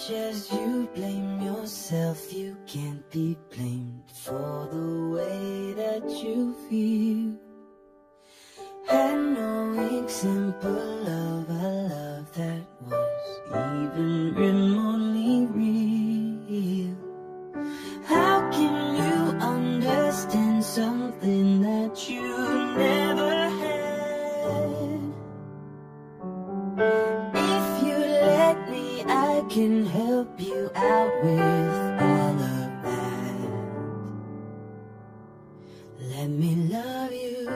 much as you blame yourself, you can't be blamed for the way that you feel. Had no example of a can help you out with all of that. Let me love you,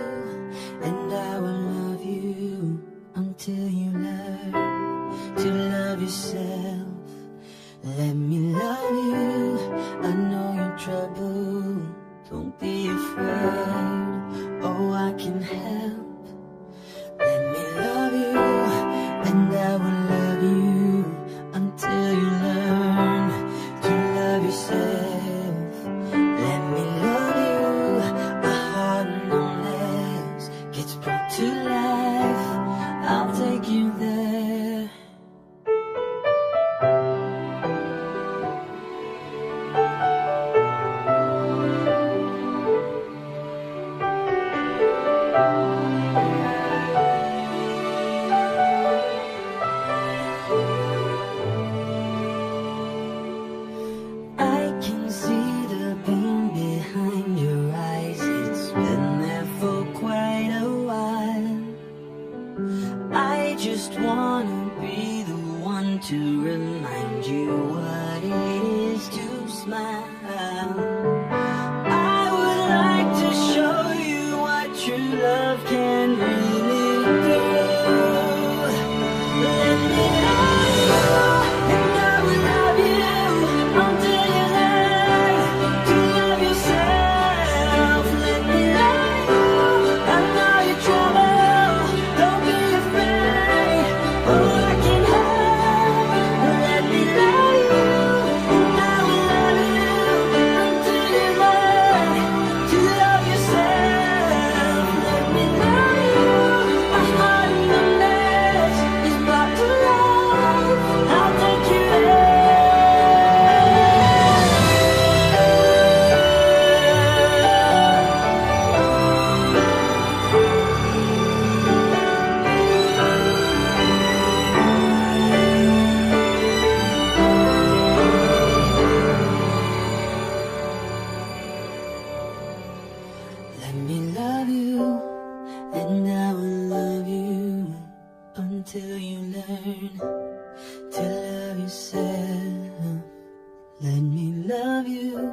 and I will love you until you learn to love yourself. Let me love you, I know you're trouble. Don't be afraid, oh, I can help. Let me love you, and I will just wanna be the one to remind you what it is to smile. Learn to love yourself. Let me love you,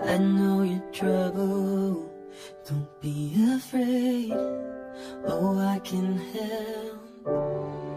I know you're trouble. Don't be afraid, oh, I can help.